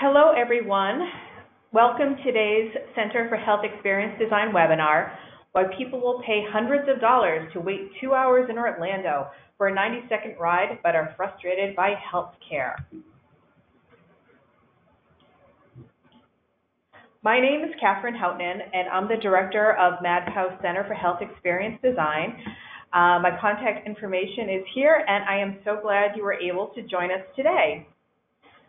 Hello, everyone. Welcome to today's Center for Health Experience Design webinar, why people will pay hundreds of dollars to wait two hours in Orlando for a 90-second ride but are frustrated by health care. My name is Catherine Houtman, and I'm the director of MadPow Center for Health Experience Design. Uh, my contact information is here, and I am so glad you were able to join us today.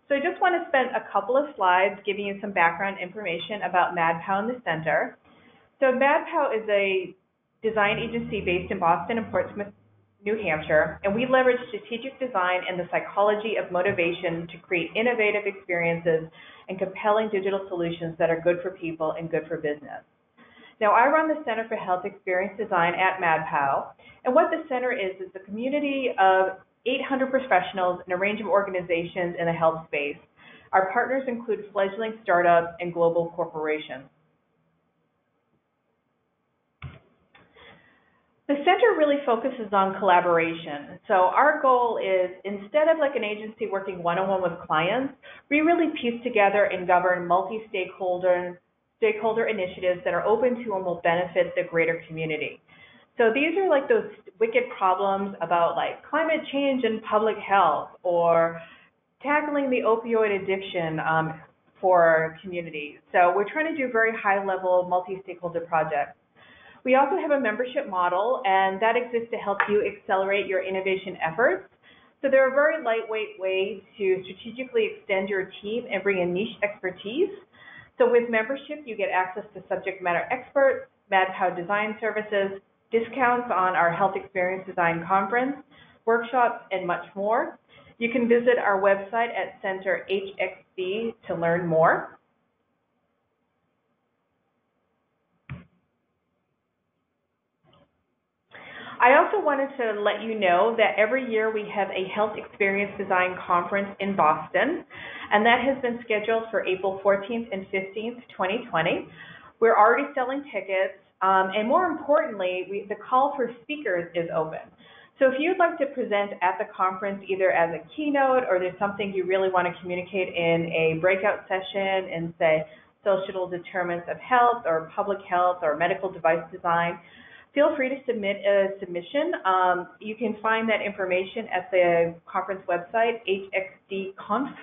So I just want to spend a couple of slides giving you some background information about MadPow and the center. So MadPow is a design agency based in Boston and Portsmouth, New Hampshire, and we leverage strategic design and the psychology of motivation to create innovative experiences and compelling digital solutions that are good for people and good for business. Now, I run the Center for Health Experience Design at MadPow, and what the center is is a community of 800 professionals in a range of organizations in the health space. Our partners include fledgling startups and global corporations. The center really focuses on collaboration. So our goal is instead of like an agency working one-on-one with clients, we really piece together and govern multi-stakeholder stakeholder initiatives that are open to and will benefit the greater community. So these are like those wicked problems about like climate change and public health or tackling the opioid addiction um, for our community. So we're trying to do very high level multi-stakeholder projects. We also have a membership model and that exists to help you accelerate your innovation efforts. So they're very lightweight way to strategically extend your team and bring in niche expertise. So with membership, you get access to subject matter experts, MadPow design services, discounts on our Health Experience Design Conference, workshops, and much more. You can visit our website at Center HXD to learn more. I also wanted to let you know that every year we have a Health Experience Design Conference in Boston, and that has been scheduled for April 14th and 15th, 2020. We're already selling tickets. Um, and more importantly, we, the call for speakers is open. So if you'd like to present at the conference either as a keynote or there's something you really want to communicate in a breakout session and say, social determinants of health or public health or medical device design, feel free to submit a submission. Um, you can find that information at the conference website, hxdconf,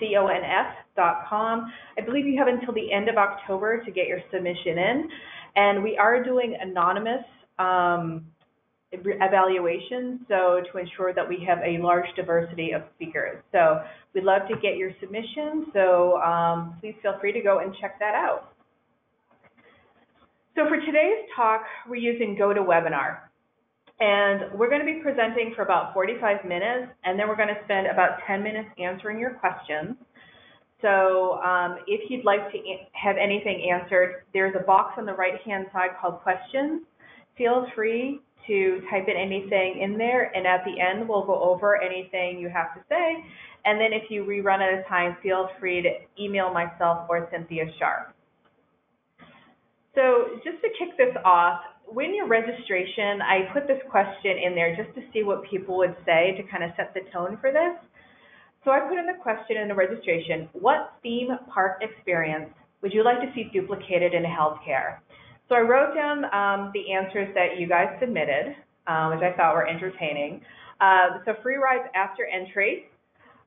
C-O-N-F.com. I believe you have until the end of October to get your submission in. And we are doing anonymous um, evaluations, so to ensure that we have a large diversity of speakers. So we'd love to get your submission, so um, please feel free to go and check that out. So for today's talk, we're using GoToWebinar. And we're going to be presenting for about 45 minutes, and then we're going to spend about 10 minutes answering your questions. So um, if you'd like to have anything answered, there's a box on the right-hand side called questions. Feel free to type in anything in there, and at the end, we'll go over anything you have to say. And then if you rerun at a time, feel free to email myself or Cynthia Sharp. So just to kick this off, when your registration, I put this question in there just to see what people would say to kind of set the tone for this. So I put in the question in the registration, what theme park experience would you like to see duplicated in healthcare? So I wrote down um, the answers that you guys submitted, um, which I thought were entertaining. Uh, so free rides after entry.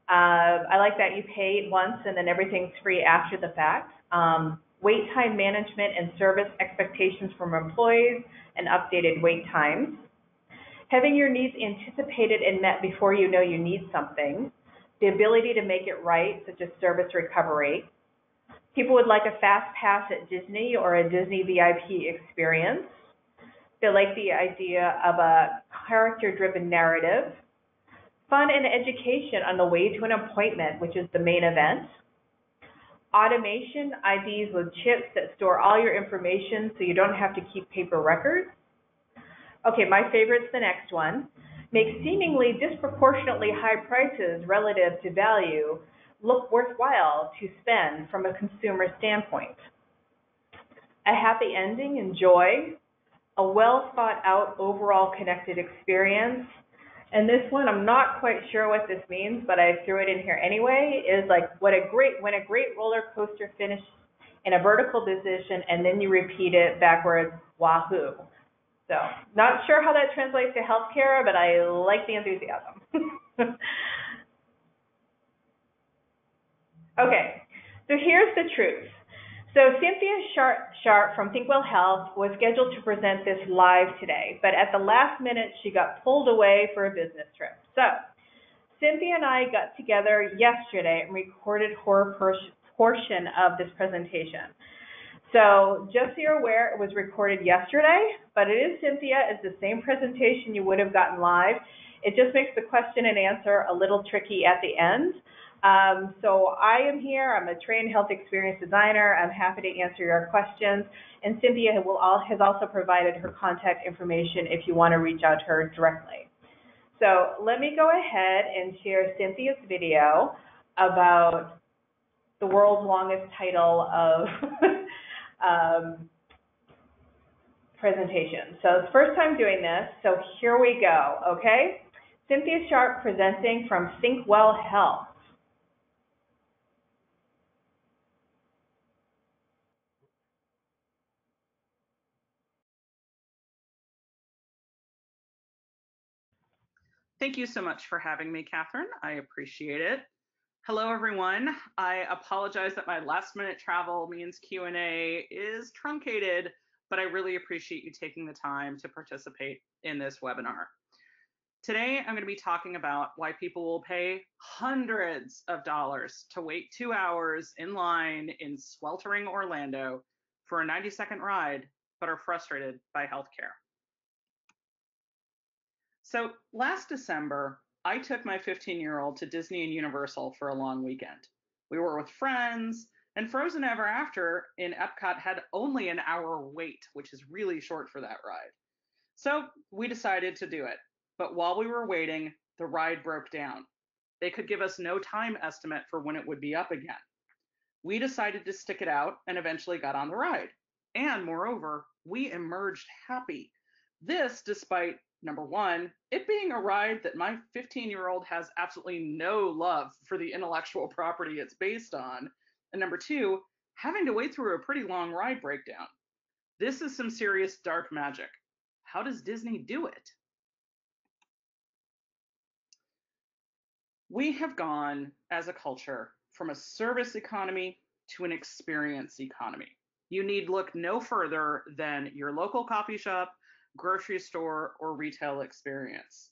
Uh, I like that you paid once and then everything's free after the fact. Um, wait time management and service expectations from employees and updated wait times. Having your needs anticipated and met before you know you need something the ability to make it right, such as service recovery. People would like a fast pass at Disney or a Disney VIP experience. They like the idea of a character driven narrative. Fun and education on the way to an appointment, which is the main event. Automation IDs with chips that store all your information so you don't have to keep paper records. Okay, my favorite's the next one make seemingly disproportionately high prices relative to value look worthwhile to spend from a consumer standpoint. A happy ending and joy, a well thought out overall connected experience, And this one, I'm not quite sure what this means, but I threw it in here anyway, is like what a great, when a great roller coaster finishes in a vertical position and then you repeat it backwards, wahoo. So, not sure how that translates to healthcare, but I like the enthusiasm. okay, so here's the truth. So Cynthia Sharp, from ThinkWell Health was scheduled to present this live today, but at the last minute she got pulled away for a business trip. So Cynthia and I got together yesterday and recorded her portion of this presentation. So just so you're aware, it was recorded yesterday, but it is Cynthia. It's the same presentation you would have gotten live. It just makes the question and answer a little tricky at the end. Um, so I am here. I'm a trained health experience designer. I'm happy to answer your questions. And Cynthia will all, has also provided her contact information if you want to reach out to her directly. So let me go ahead and share Cynthia's video about the world's longest title of um, presentation. So it's first time doing this, so here we go, okay? Cynthia Sharp presenting from ThinkWell Health. Thank you so much for having me, Catherine. I appreciate it. Hello, everyone. I apologize that my last minute travel means Q&A is truncated, but I really appreciate you taking the time to participate in this webinar. Today, I'm going to be talking about why people will pay hundreds of dollars to wait two hours in line in sweltering Orlando for a 90 second ride, but are frustrated by healthcare. So last December, I took my 15 year old to Disney and Universal for a long weekend. We were with friends, and Frozen Ever After in Epcot had only an hour wait, which is really short for that ride. So we decided to do it. But while we were waiting, the ride broke down. They could give us no time estimate for when it would be up again. We decided to stick it out and eventually got on the ride. And moreover, we emerged happy. This despite number one, it being a ride that my 15 year old has absolutely no love for the intellectual property it's based on. And number two, having to wait through a pretty long ride breakdown. This is some serious dark magic. How does Disney do it? We have gone as a culture from a service economy to an experience economy. You need look no further than your local coffee shop grocery store, or retail experience.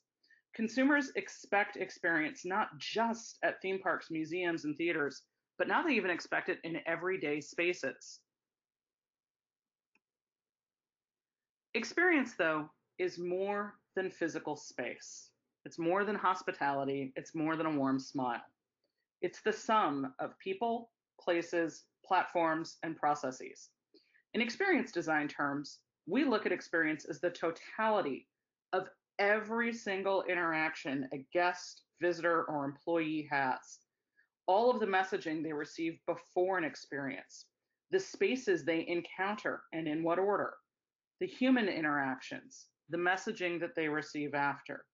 Consumers expect experience not just at theme parks, museums, and theaters, but now they even expect it in everyday spaces. Experience, though, is more than physical space. It's more than hospitality. It's more than a warm smile. It's the sum of people, places, platforms, and processes. In experience design terms, we look at experience as the totality of every single interaction a guest, visitor, or employee has. All of the messaging they receive before an experience, the spaces they encounter and in what order, the human interactions, the messaging that they receive after.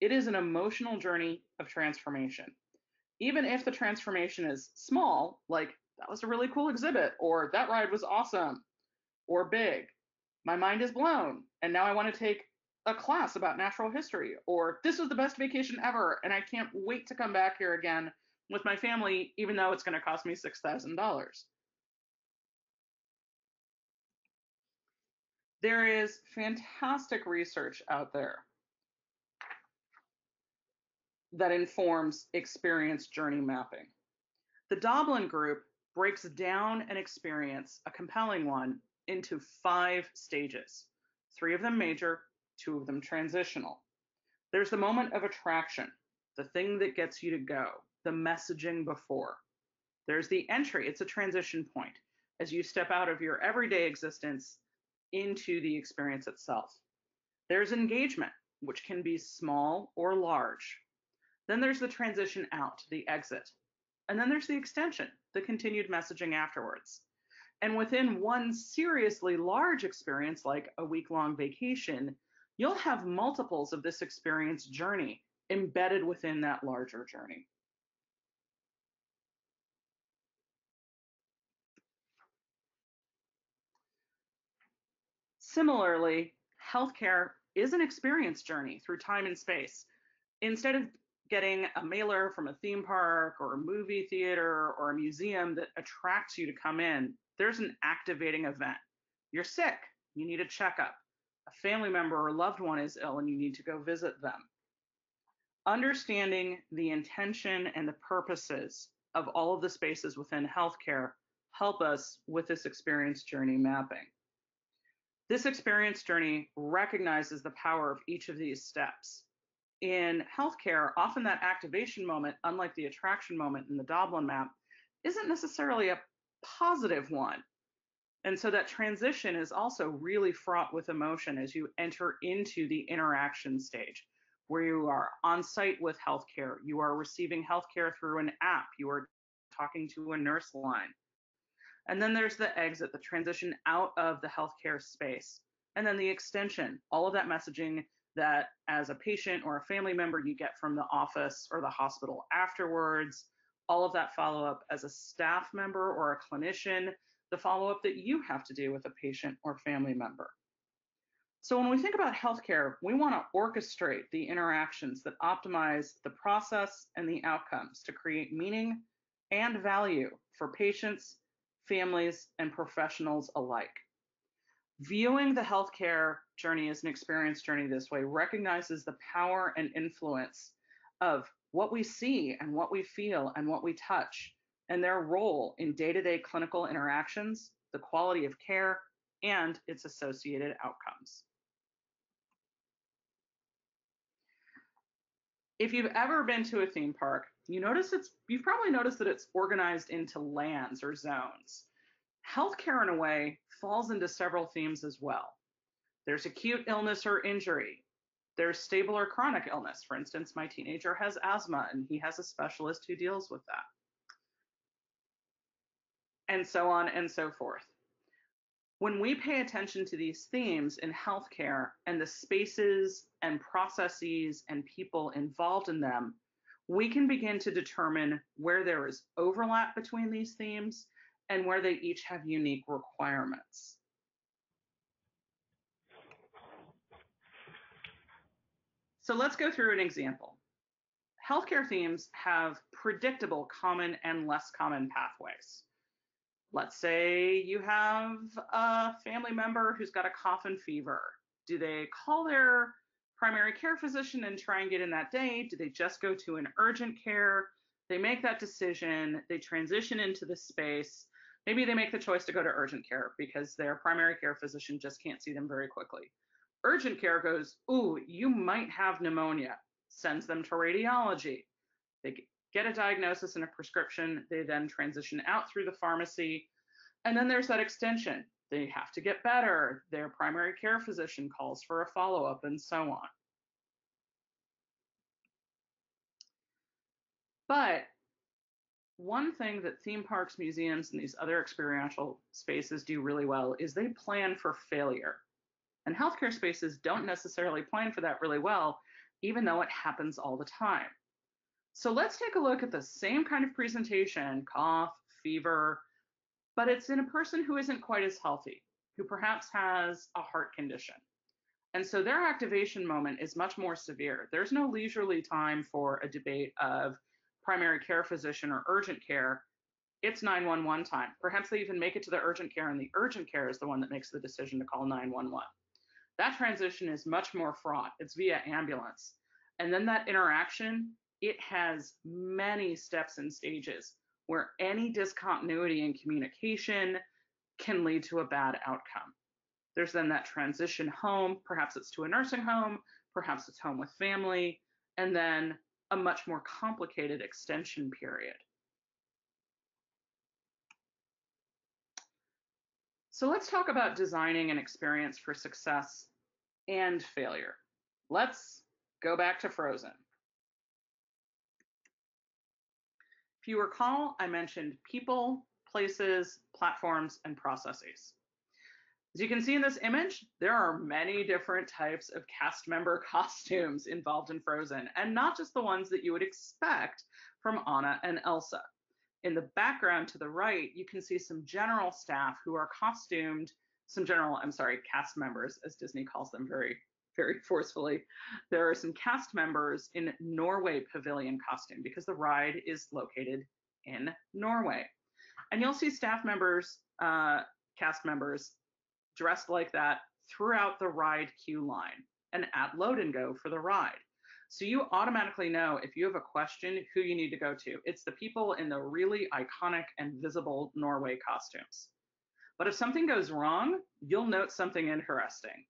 It is an emotional journey of transformation. Even if the transformation is small, like that was a really cool exhibit, or that ride was awesome, or big, my mind is blown and now I want to take a class about natural history or this was the best vacation ever and I can't wait to come back here again with my family even though it's going to cost me $6,000. There is fantastic research out there that informs experience journey mapping. The Doblin Group breaks down an experience, a compelling one, into five stages, three of them major, two of them transitional. There's the moment of attraction, the thing that gets you to go, the messaging before. There's the entry, it's a transition point as you step out of your everyday existence into the experience itself. There's engagement, which can be small or large. Then there's the transition out, the exit. And then there's the extension, the continued messaging afterwards. And within one seriously large experience, like a week long vacation, you'll have multiples of this experience journey embedded within that larger journey. Similarly, healthcare is an experience journey through time and space. Instead of getting a mailer from a theme park or a movie theater or a museum that attracts you to come in, there's an activating event. You're sick, you need a checkup. A family member or loved one is ill and you need to go visit them. Understanding the intention and the purposes of all of the spaces within healthcare help us with this experience journey mapping. This experience journey recognizes the power of each of these steps in healthcare, often that activation moment, unlike the attraction moment in the Doblin map, isn't necessarily a positive one. And so that transition is also really fraught with emotion as you enter into the interaction stage where you are on site with healthcare, you are receiving healthcare through an app, you are talking to a nurse line. And then there's the exit, the transition out of the healthcare space. And then the extension, all of that messaging that as a patient or a family member you get from the office or the hospital afterwards, all of that follow up as a staff member or a clinician, the follow up that you have to do with a patient or family member. So when we think about healthcare, we want to orchestrate the interactions that optimize the process and the outcomes to create meaning and value for patients, families, and professionals alike. Viewing the healthcare journey as an experience journey this way recognizes the power and influence of what we see and what we feel and what we touch and their role in day-to-day clinical interactions, the quality of care, and its associated outcomes. If you've ever been to a theme park, you notice it's you've probably noticed that it's organized into lands or zones. Healthcare in a way falls into several themes as well. There's acute illness or injury. There's stable or chronic illness. For instance, my teenager has asthma and he has a specialist who deals with that. And so on and so forth. When we pay attention to these themes in healthcare and the spaces and processes and people involved in them, we can begin to determine where there is overlap between these themes and where they each have unique requirements. So let's go through an example. Healthcare themes have predictable common and less common pathways. Let's say you have a family member who's got a cough and fever. Do they call their primary care physician and try and get in that day? Do they just go to an urgent care? They make that decision, they transition into the space, Maybe they make the choice to go to urgent care because their primary care physician just can't see them very quickly. Urgent care goes, Ooh, you might have pneumonia, sends them to radiology. They get a diagnosis and a prescription. They then transition out through the pharmacy. And then there's that extension. They have to get better. Their primary care physician calls for a follow up and so on. But one thing that theme parks, museums, and these other experiential spaces do really well is they plan for failure. And healthcare spaces don't necessarily plan for that really well, even though it happens all the time. So let's take a look at the same kind of presentation, cough, fever, but it's in a person who isn't quite as healthy, who perhaps has a heart condition. And so their activation moment is much more severe. There's no leisurely time for a debate of primary care physician or urgent care, it's 911 time. Perhaps they even make it to the urgent care, and the urgent care is the one that makes the decision to call 911. That transition is much more fraught. It's via ambulance. And then that interaction, it has many steps and stages where any discontinuity in communication can lead to a bad outcome. There's then that transition home, perhaps it's to a nursing home, perhaps it's home with family, and then a much more complicated extension period. So let's talk about designing an experience for success and failure. Let's go back to Frozen. If you recall, I mentioned people, places, platforms, and processes. As you can see in this image, there are many different types of cast member costumes involved in Frozen, and not just the ones that you would expect from Anna and Elsa. In the background to the right, you can see some general staff who are costumed, some general, I'm sorry, cast members, as Disney calls them very, very forcefully. There are some cast members in Norway pavilion costume because the ride is located in Norway. And you'll see staff members, uh, cast members dressed like that throughout the ride queue line and at load and go for the ride. So you automatically know if you have a question who you need to go to. It's the people in the really iconic and visible Norway costumes. But if something goes wrong, you'll note something interesting.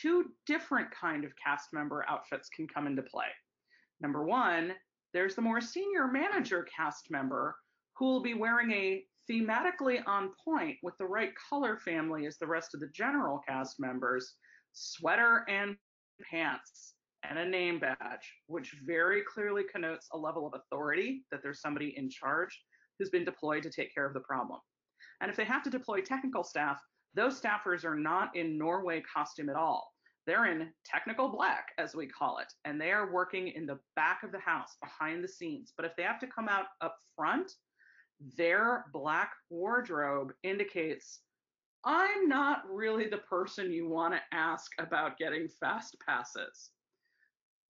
Two different kind of cast member outfits can come into play. Number one, there's the more senior manager cast member who will be wearing a thematically on point with the right color family as the rest of the general cast members, sweater and pants, and a name badge, which very clearly connotes a level of authority that there's somebody in charge who's been deployed to take care of the problem. And if they have to deploy technical staff, those staffers are not in Norway costume at all. They're in technical black, as we call it, and they are working in the back of the house behind the scenes. But if they have to come out up front, their black wardrobe indicates I'm not really the person you want to ask about getting fast passes.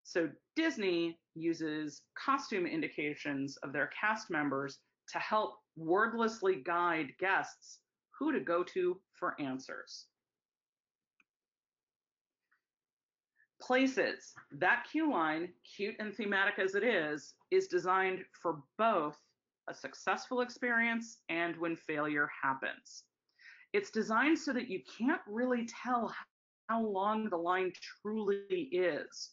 So Disney uses costume indications of their cast members to help wordlessly guide guests who to go to for answers. Places. That queue line, cute and thematic as it is, is designed for both a successful experience and when failure happens. It's designed so that you can't really tell how long the line truly is.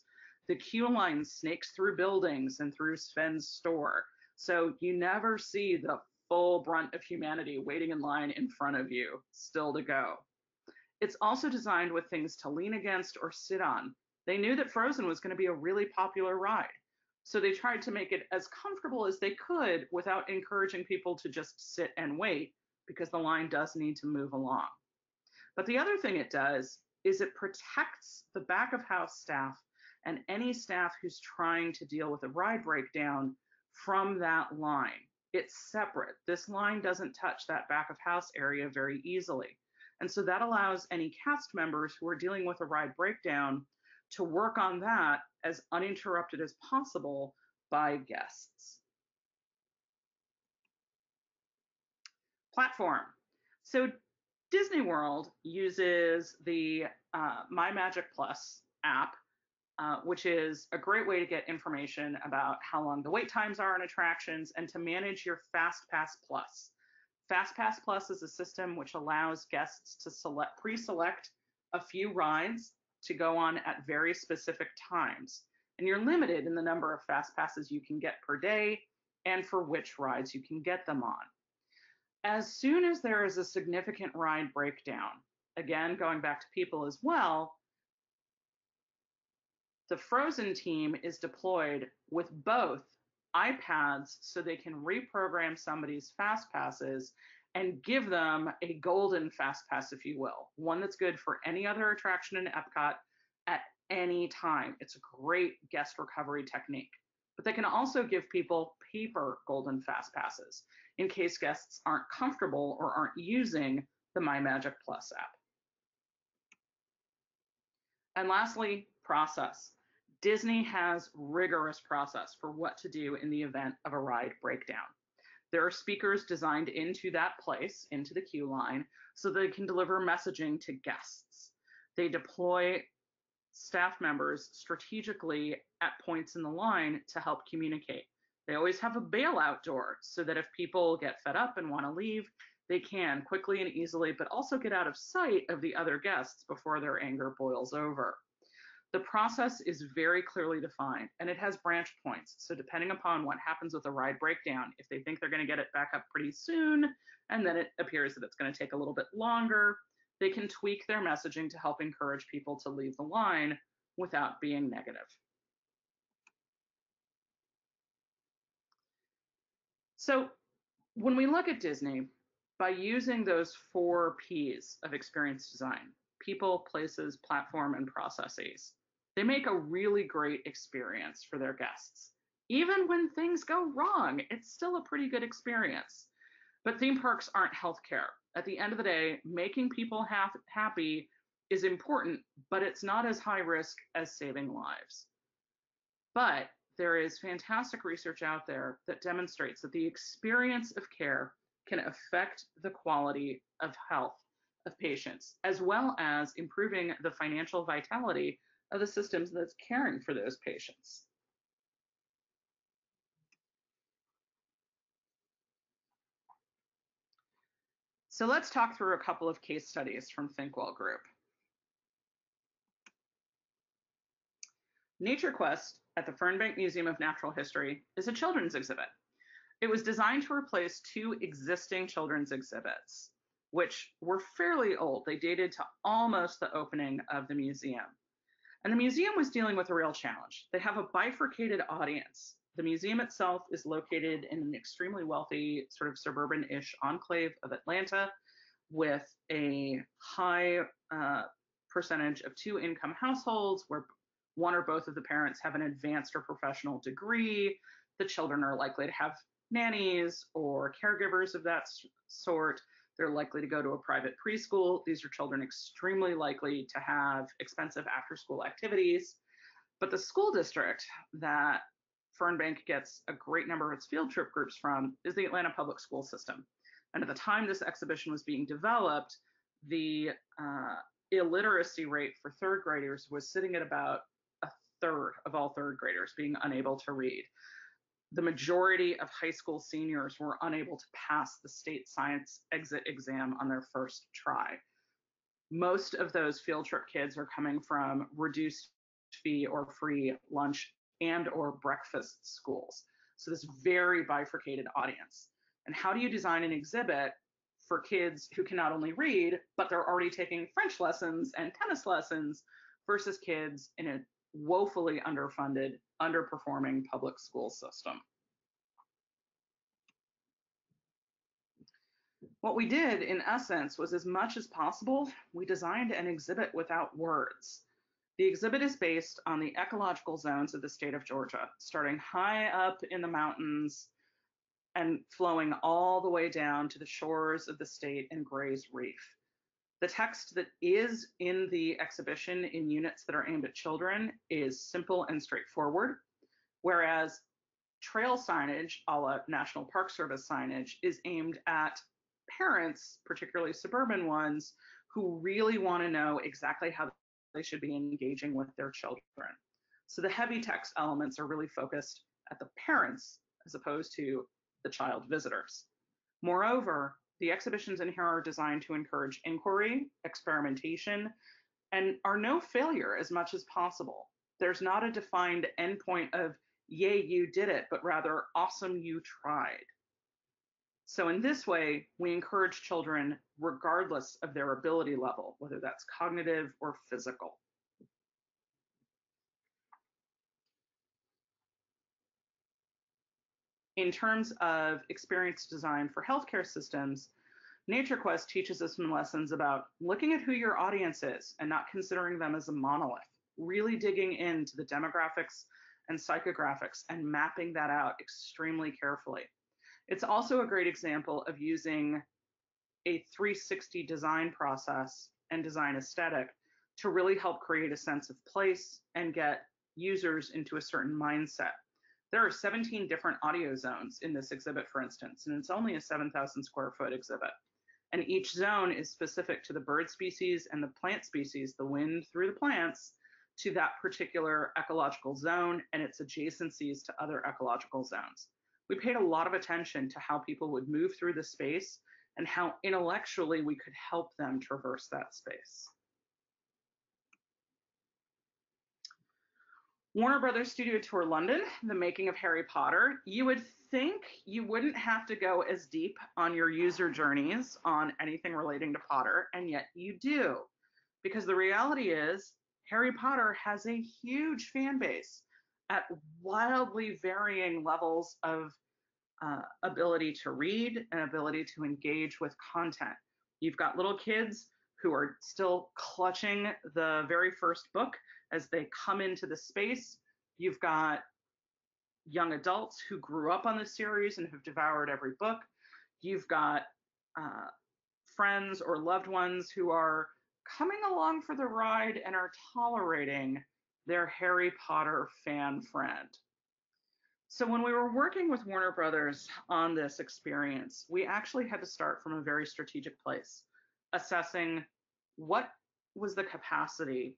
The queue line snakes through buildings and through Sven's store, so you never see the full brunt of humanity waiting in line in front of you, still to go. It's also designed with things to lean against or sit on. They knew that Frozen was going to be a really popular ride. So they tried to make it as comfortable as they could without encouraging people to just sit and wait because the line does need to move along. But the other thing it does is it protects the back of house staff and any staff who's trying to deal with a ride breakdown from that line. It's separate. This line doesn't touch that back of house area very easily. And so that allows any cast members who are dealing with a ride breakdown to work on that as uninterrupted as possible by guests. Platform. So Disney World uses the uh, My Magic Plus app, uh, which is a great way to get information about how long the wait times are on attractions and to manage your Fast Pass Plus. Fast Pass Plus is a system which allows guests to select pre-select a few rides to go on at very specific times. And you're limited in the number of fast passes you can get per day and for which rides you can get them on. As soon as there is a significant ride breakdown, again, going back to people as well, the Frozen team is deployed with both iPads so they can reprogram somebody's fast passes and give them a golden fast pass, if you will, one that's good for any other attraction in Epcot at any time. It's a great guest recovery technique. But they can also give people paper golden fast passes in case guests aren't comfortable or aren't using the My Magic Plus app. And lastly, process. Disney has rigorous process for what to do in the event of a ride breakdown. There are speakers designed into that place, into the queue line, so they can deliver messaging to guests. They deploy staff members strategically at points in the line to help communicate. They always have a bailout door so that if people get fed up and want to leave, they can quickly and easily, but also get out of sight of the other guests before their anger boils over. The process is very clearly defined and it has branch points. So depending upon what happens with a ride breakdown, if they think they're going to get it back up pretty soon, and then it appears that it's going to take a little bit longer, they can tweak their messaging to help encourage people to leave the line without being negative. So when we look at Disney, by using those four P's of experience design people, places, platform, and processes they make a really great experience for their guests. Even when things go wrong, it's still a pretty good experience. But theme parks aren't healthcare. At the end of the day, making people ha- happy is important, but it's not as high risk as saving lives. But there is fantastic research out there that demonstrates that the experience of care can affect the quality of health of patients, as well as improving the financial vitality of the systems that's caring for those patients. So let's talk through a couple of case studies from ThinkWell Group. Nature Quest at the Fernbank Museum of Natural History is a children's exhibit. It was designed to replace two existing children's exhibits, which were fairly old. They dated to almost the opening of the museum. And the museum was dealing with a real challenge. They have a bifurcated audience. The museum itself is located in an extremely wealthy, sort of suburban ish enclave of Atlanta with a high uh, percentage of two income households where one or both of the parents have an advanced or professional degree. The children are likely to have nannies or caregivers of that sort. They're likely to go to a private preschool. These are children extremely likely to have expensive after school activities. But the school district that Fernbank gets a great number of its field trip groups from is the Atlanta public school system. And at the time this exhibition was being developed, the uh, illiteracy rate for third graders was sitting at about a third of all third graders being unable to read the majority of high school seniors were unable to pass the state science exit exam on their first try. Most of those field trip kids are coming from reduced fee or free lunch and or breakfast schools. So this very bifurcated audience. And how do you design an exhibit for kids who can not only read, but they're already taking French lessons and tennis lessons versus kids in a woefully underfunded, underperforming public school system. What we did, in essence, was as much as possible, we designed an exhibit without words. The exhibit is based on the ecological zones of the state of Georgia, starting high up in the mountains and flowing all the way down to the shores of the state and Gray's Reef. The text that is in the exhibition in units that are aimed at children is simple and straightforward, whereas trail signage, a la National Park Service signage, is aimed at parents, particularly suburban ones, who really want to know exactly how they should be engaging with their children. So the heavy text elements are really focused at the parents as opposed to the child visitors. Moreover, the exhibitions in here are designed to encourage inquiry, experimentation, and are no failure as much as possible. There's not a defined endpoint of, yay, you did it, but rather, awesome, you tried. So in this way, we encourage children regardless of their ability level, whether that's cognitive or physical. In terms of experience design for healthcare systems, NatureQuest teaches us some lessons about looking at who your audience is and not considering them as a monolith, really digging into the demographics and psychographics and mapping that out extremely carefully. It's also a great example of using a 360 design process and design aesthetic to really help create a sense of place and get users into a certain mindset. There are 17 different audio zones in this exhibit, for instance, and it's only a 7,000 square foot exhibit. And each zone is specific to the bird species and the plant species, the wind through the plants, to that particular ecological zone and its adjacencies to other ecological zones. We paid a lot of attention to how people would move through the space and how intellectually we could help them traverse that space. Warner Brothers Studio Tour London, the making of Harry Potter. You would think you wouldn't have to go as deep on your user journeys on anything relating to Potter, and yet you do. Because the reality is, Harry Potter has a huge fan base at wildly varying levels of uh, ability to read and ability to engage with content. You've got little kids who are still clutching the very first book as they come into the space. You've got young adults who grew up on the series and have devoured every book. You've got uh, friends or loved ones who are coming along for the ride and are tolerating their Harry Potter fan friend. So when we were working with Warner Brothers on this experience, we actually had to start from a very strategic place, assessing what was the capacity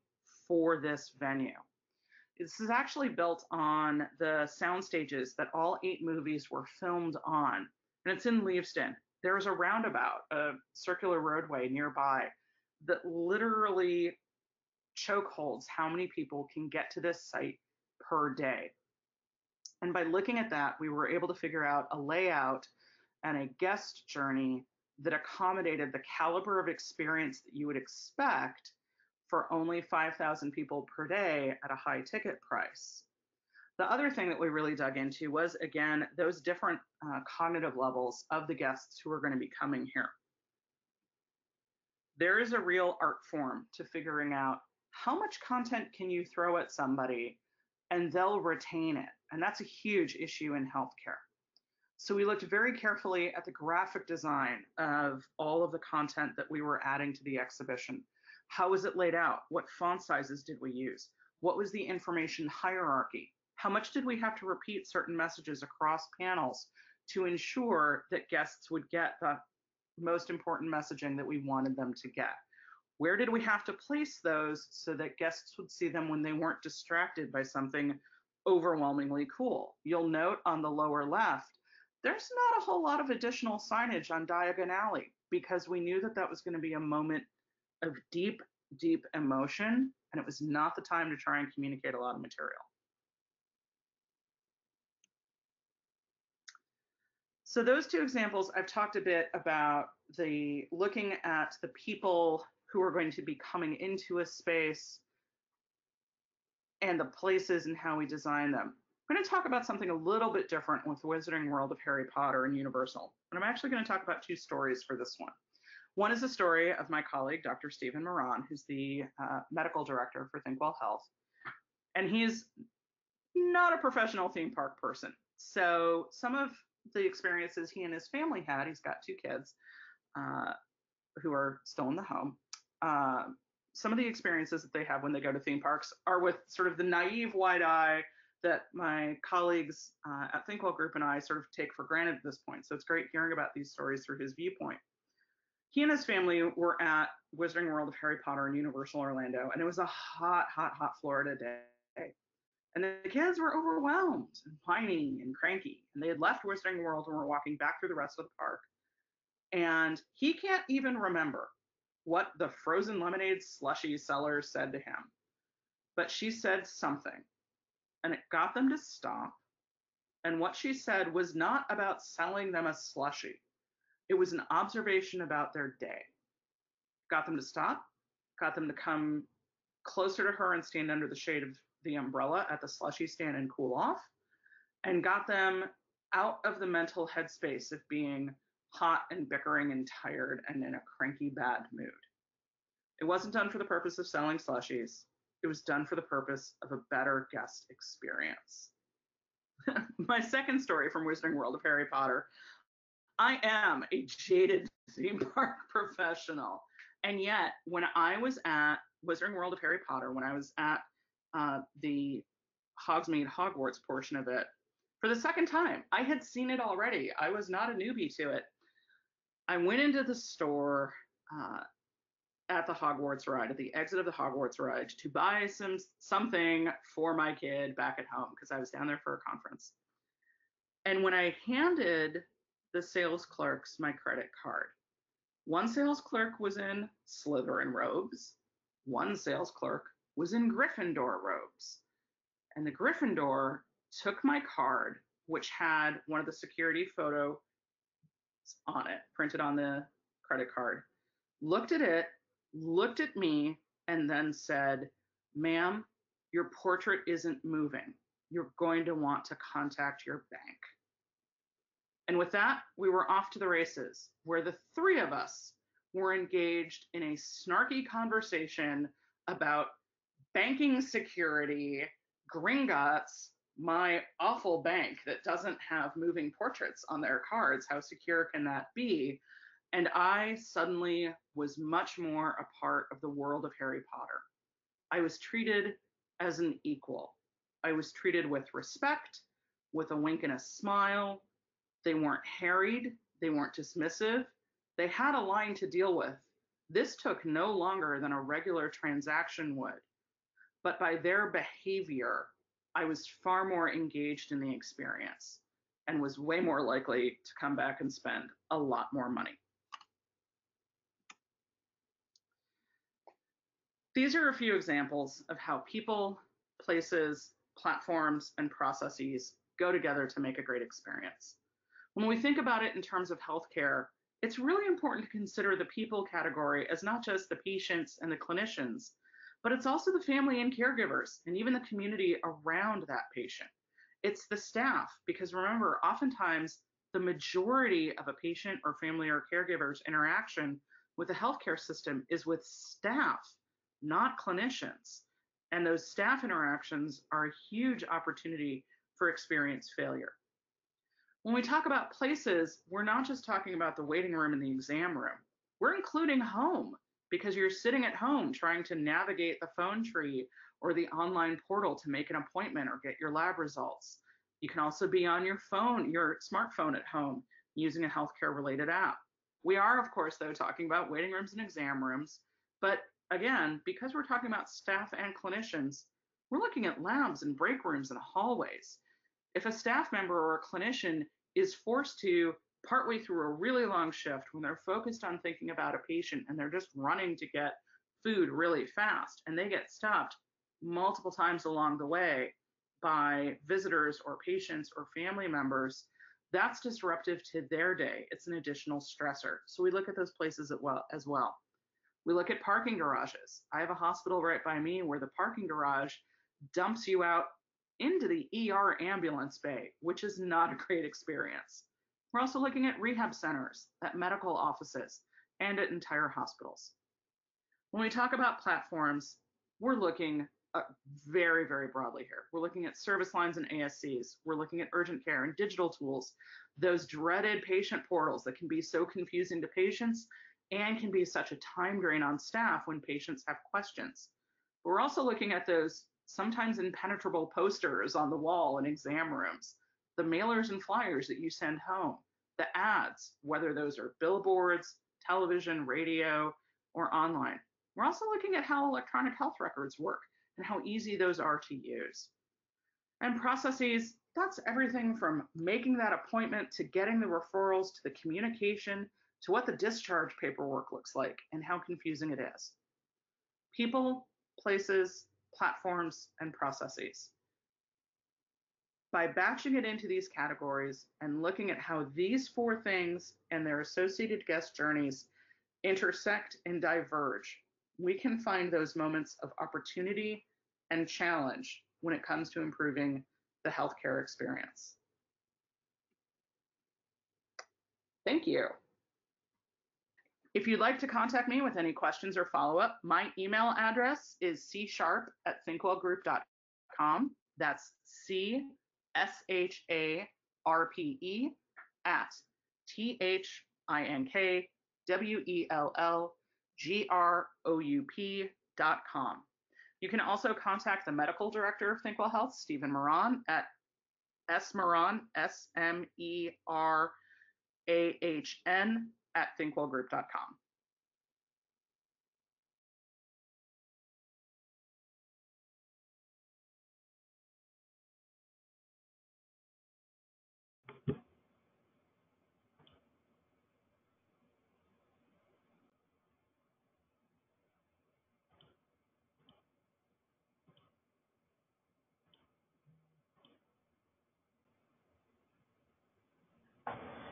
for this venue. This is actually built on the sound stages that all eight movies were filmed on, and it's in Leavesden. There's a roundabout, a circular roadway nearby that literally chokeholds how many people can get to this site per day. And by looking at that, we were able to figure out a layout and a guest journey that accommodated the caliber of experience that you would expect for only 5,000 people per day at a high ticket price. The other thing that we really dug into was, again, those different uh, cognitive levels of the guests who are going to be coming here. There is a real art form to figuring out how much content can you throw at somebody and they'll retain it. And that's a huge issue in healthcare. So we looked very carefully at the graphic design of all of the content that we were adding to the exhibition. How was it laid out? What font sizes did we use? What was the information hierarchy? How much did we have to repeat certain messages across panels to ensure that guests would get the most important messaging that we wanted them to get? Where did we have to place those so that guests would see them when they weren't distracted by something overwhelmingly cool? You'll note on the lower left, there's not a whole lot of additional signage on Diagon Alley because we knew that that was going to be a moment of deep, deep emotion, and it was not the time to try and communicate a lot of material. So those two examples, I've talked a bit about the looking at the people who are going to be coming into a space and the places and how we design them. I'm going to talk about something a little bit different with the Wizarding World of Harry Potter and Universal. And I'm actually going to talk about two stories for this one. One is a story of my colleague, Dr. Stephen Moran, who's the uh, medical director for ThinkWell Health. And he's not a professional theme park person. So some of the experiences he and his family had, he's got two kids uh, who are still in the home. Uh, some of the experiences that they have when they go to theme parks are with sort of the naive wide eye that my colleagues uh, at ThinkWell Group and I sort of take for granted at this point. So it's great hearing about these stories through his viewpoint he and his family were at Wizarding World of Harry Potter in Universal Orlando, and it was a hot, hot, hot Florida day. And the kids were overwhelmed and whining and cranky. And they had left Wizarding World and were walking back through the rest of the park. And he can't even remember what the frozen lemonade slushy seller said to him. But she said something, and it got them to stop. And what she said was not about selling them a slushy it was an observation about their day. Got them to stop, got them to come closer to her and stand under the shade of the umbrella at the slushy stand and cool off, and got them out of the mental headspace of being hot and bickering and tired and in a cranky bad mood. It wasn't done for the purpose of selling slushies. It was done for the purpose of a better guest experience. My second story from Wizarding World of Harry Potter I am a jaded theme park professional. And yet, when I was at Wizarding World of Harry Potter, when I was at uh, the Hogsmeade Hogwarts portion of it, for the second time, I had seen it already. I was not a newbie to it. I went into the store uh, at the Hogwarts ride, at the exit of the Hogwarts ride, to buy some something for my kid back at home because I was down there for a conference. And when I handed the sales clerks my credit card. One sales clerk was in Slytherin robes. One sales clerk was in Gryffindor robes. And the Gryffindor took my card, which had one of the security photos on it, printed on the credit card, looked at it, looked at me, and then said, Ma'am, your portrait isn't moving. You're going to want to contact your bank. And with that, we were off to the races, where the three of us were engaged in a snarky conversation about banking security, Gringotts, my awful bank that doesn't have moving portraits on their cards. How secure can that be? And I suddenly was much more a part of the world of Harry Potter. I was treated as an equal. I was treated with respect, with a wink and a smile. They weren't harried, they weren't dismissive. They had a line to deal with. This took no longer than a regular transaction would. But by their behavior, I was far more engaged in the experience and was way more likely to come back and spend a lot more money. These are a few examples of how people, places, platforms, and processes go together to make a great experience. When we think about it in terms of healthcare, it's really important to consider the people category as not just the patients and the clinicians, but it's also the family and caregivers and even the community around that patient. It's the staff, because remember, oftentimes the majority of a patient or family or caregiver's interaction with the healthcare system is with staff, not clinicians. And those staff interactions are a huge opportunity for experience failure. When we talk about places, we're not just talking about the waiting room and the exam room. We're including home because you're sitting at home trying to navigate the phone tree or the online portal to make an appointment or get your lab results. You can also be on your phone, your smartphone at home using a healthcare related app. We are, of course, though, talking about waiting rooms and exam rooms. But again, because we're talking about staff and clinicians, we're looking at labs and break rooms and hallways. If a staff member or a clinician is forced to partway through a really long shift when they're focused on thinking about a patient and they're just running to get food really fast and they get stopped multiple times along the way by visitors or patients or family members that's disruptive to their day. It's an additional stressor. So we look at those places as well. We look at parking garages. I have a hospital right by me where the parking garage dumps you out into the ER ambulance bay, which is not a great experience. We're also looking at rehab centers, at medical offices, and at entire hospitals. When we talk about platforms, we're looking uh, very, very broadly here. We're looking at service lines and ASCs. We're looking at urgent care and digital tools, those dreaded patient portals that can be so confusing to patients and can be such a time drain on staff when patients have questions. We're also looking at those sometimes impenetrable posters on the wall in exam rooms the mailers and flyers that you send home, the ads, whether those are billboards, television, radio, or online. We're also looking at how electronic health records work and how easy those are to use. And processes, that's everything from making that appointment to getting the referrals to the communication to what the discharge paperwork looks like and how confusing it is. People, places, platforms, and processes by batching it into these categories and looking at how these four things and their associated guest journeys intersect and diverge, we can find those moments of opportunity and challenge when it comes to improving the healthcare experience. Thank you. If you'd like to contact me with any questions or follow-up, my email address is csharpe at thinkwellgroup.com. That's C S H A R P E at T H I N K W E L L G R O U P dot com. You can also contact the medical director of Thinkwell Health, Steven Merahn, at S Merahn, S M E R A H N, at thinkwellgroup.com.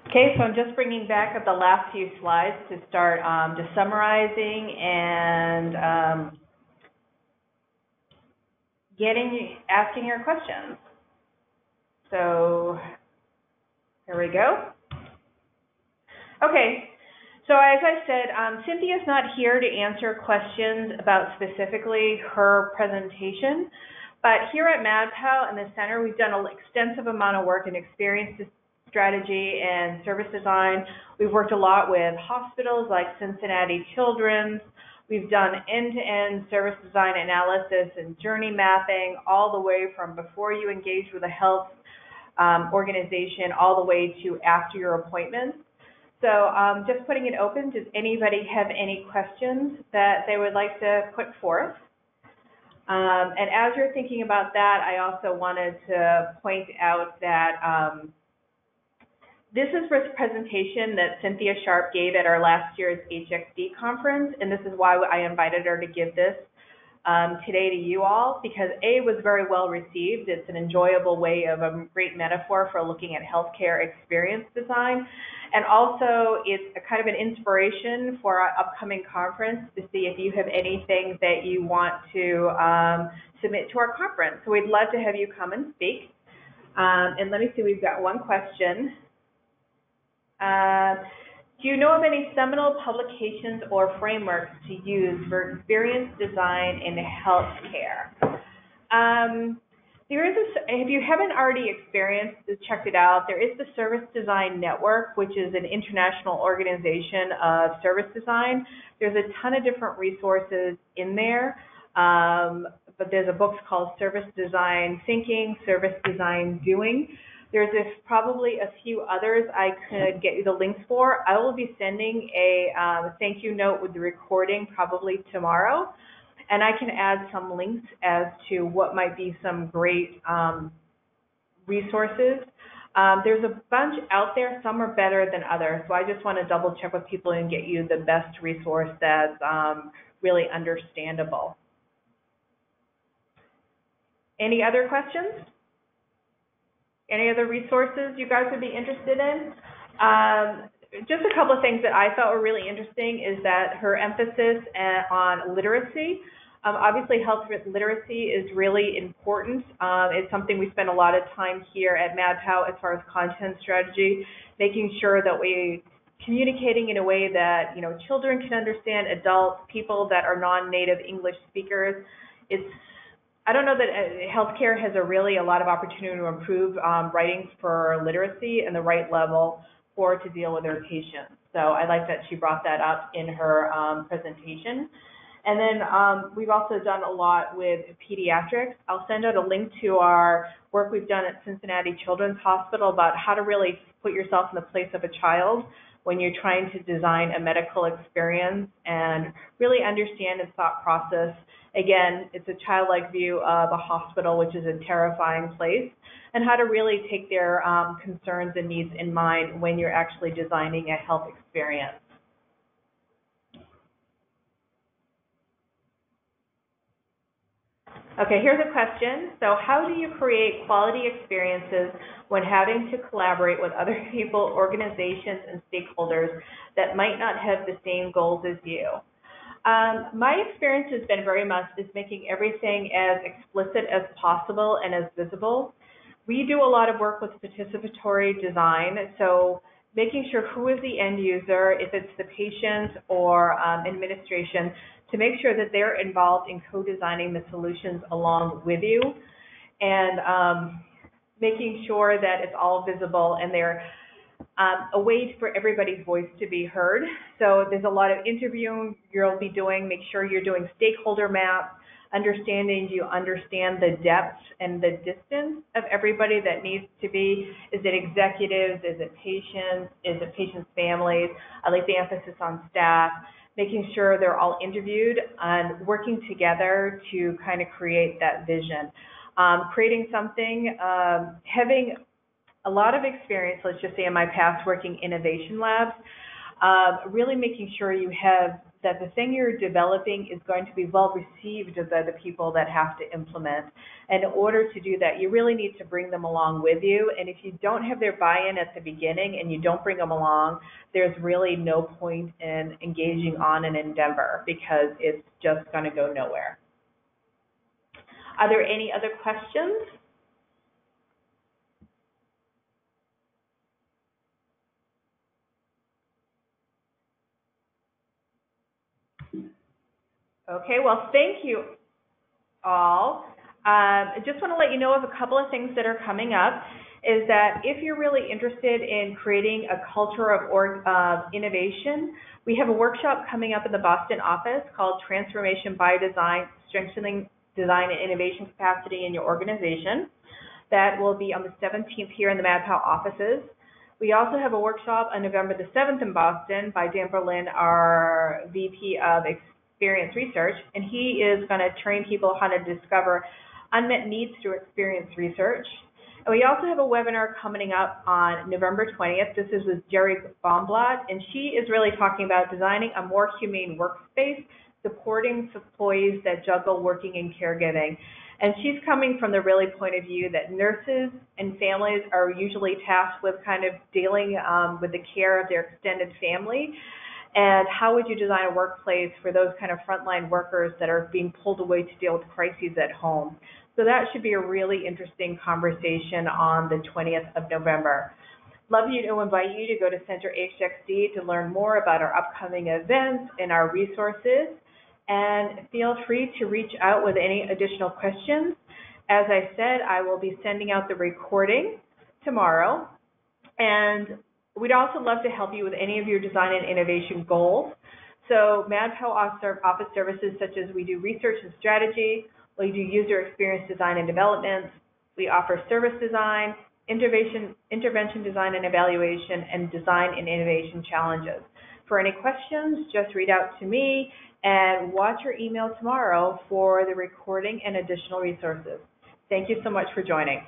Okay, so I'm just bringing back up the last few slides to start um, just summarizing and um, getting asking your questions. So here we go. Okay, so as I said, um, Cynthia's not here to answer questions about specifically her presentation, but here at MadPow and the center, we've done an extensive amount of work and experience strategy and service design. We've worked a lot with hospitals like Cincinnati Children's. We've done end-to-end service design analysis and journey mapping all the way from before you engage with a health um, organization all the way to after your appointments. So um, just putting it open, does anybody have any questions that they would like to put forth? Um, and as you're thinking about that, I also wanted to point out that um, this is for a presentation that Cynthia Sharpe gave at our last year's HXD conference, and this is why I invited her to give this um, today to you all because A was very well received. It's an enjoyable way of a great metaphor for looking at healthcare experience design. And also it's a kind of an inspiration for our upcoming conference to see if you have anything that you want to um, submit to our conference. So we'd love to have you come and speak. Um, and let me see, we've got one question. Uh, do you know of any seminal publications or frameworks to use for experience design in healthcare? Um, there is a, if you haven't already experienced, checked it out, there is the Service Design Network, which is an international organization of service design. There's a ton of different resources in there, um, but there's a book called Service Design Thinking, Service Design Doing. There's this, probably a few others I could get you the links for. I will be sending a um, thank you note with the recording probably tomorrow, and I can add some links as to what might be some great um, resources. Um, there's a bunch out there. Some are better than others, so I just want to double check with people and get you the best resource that's um, really understandable. Any other questions? Any other resources you guys would be interested in? Um, just a couple of things that I thought were really interesting is that her emphasis uh, on literacy. Um, obviously, health literacy is really important. Um, it's something we spend a lot of time here at MadPow as far as content strategy, making sure that we communicating in a way that you know children can understand, adults, people that are non-native English speakers. It's I don't know that uh, healthcare has a really a lot of opportunity to improve um, writing for literacy and the right level for to deal with their patients. So I like that she brought that up in her um, presentation. And then um, we've also done a lot with pediatrics. I'll send out a link to our work we've done at Cincinnati Children's Hospital about how to really put yourself in the place of a child when you're trying to design a medical experience and really understand its thought process Again, it's a childlike view of a hospital, which is a terrifying place, and how to really take their um, concerns and needs in mind when you're actually designing a health experience. Okay, here's a question. So how do you create quality experiences when having to collaborate with other people, organizations, and stakeholders that might not have the same goals as you? Um, my experience has been very much is making everything as explicit as possible and as visible. We do a lot of work with participatory design, so making sure who is the end user, if it's the patient or um, administration, to make sure that they're involved in co-designing the solutions along with you, and um, making sure that it's all visible and they're um, a way for everybody's voice to be heard. So there's a lot of interviewing you'll be doing. Make sure you're doing stakeholder maps, understanding you understand the depth and the distance of everybody that needs to be. Is it executives? Is it patients? Is it patients' families? I like the emphasis on staff. Making sure they're all interviewed and working together to kind of create that vision. Um, creating something, um, having a lot of experience, let's just say in my past working innovation labs, uh, really making sure you have that the thing you're developing is going to be well received by the people that have to implement. And in order to do that, you really need to bring them along with you. And if you don't have their buy-in at the beginning and you don't bring them along, there's really no point in engaging on an endeavor because it's just going to go nowhere. Are there any other questions? Okay, well, thank you all. Um, I just want to let you know of a couple of things that are coming up. Is that if you're really interested in creating a culture of org, innovation, we have a workshop coming up in the Boston office called Transformation by Design, Strengthening Design and Innovation Capacity in Your Organization. That will be on the 17th here in the MadPow offices. We also have a workshop on November the 7th in Boston by Dan Berlin, our VP of Experience Research, and he is going to train people how to discover unmet needs through experience research. And we also have a webinar coming up on November 20th. This is with Geri Baumblatt, and she is really talking about designing a more humane workspace, supporting employees that juggle working and caregiving. And she's coming from the really point of view that nurses and families are usually tasked with kind of dealing um, with the care of their extended family. And how would you design a workplace for those kind of frontline workers that are being pulled away to deal with crises at home? So that should be a really interesting conversation on the 20th of November. Love you to invite you to go to Center HXD to learn more about our upcoming events and our resources and feel free to reach out with any additional questions. As I said, I will be sending out the recording tomorrow, and we'd also love to help you with any of your design and innovation goals. So MadPow office services such as we do research and strategy, we do user experience design and development, we offer service design, intervention, intervention design and evaluation, and design and innovation challenges. For any questions, just reach out to me and watch your email tomorrow for the recording and additional resources. Thank you so much for joining.